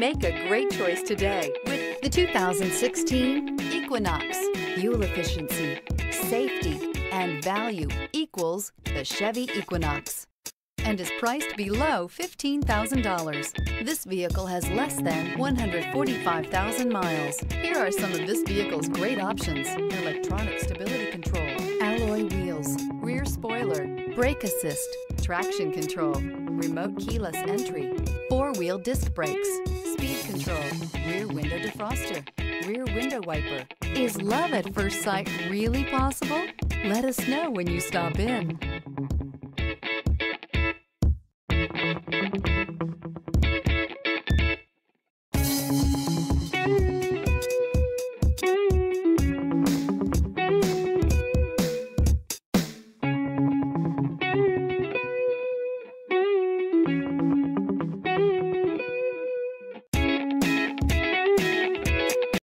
Make a great choice today with the 2016 Equinox. Fuel efficiency, safety, and value equals the Chevy Equinox and is priced below $15,000. This vehicle has less than 145,000 miles. Here are some of this vehicle's great options. Electronic stability control, alloy wheels, rear spoiler, brake assist, traction control, remote keyless entry, four-wheel disc brakes, control, rear window defroster, rear window wiper. Is love at first sight really possible? Let us know when you stop in.